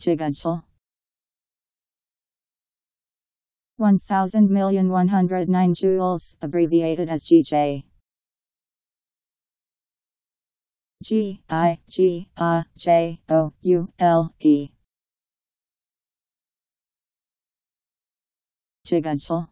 Gigajoule. One thousand million one hundred nine joules, abbreviated as GJ. G I G A J O U L E. Gigajoule.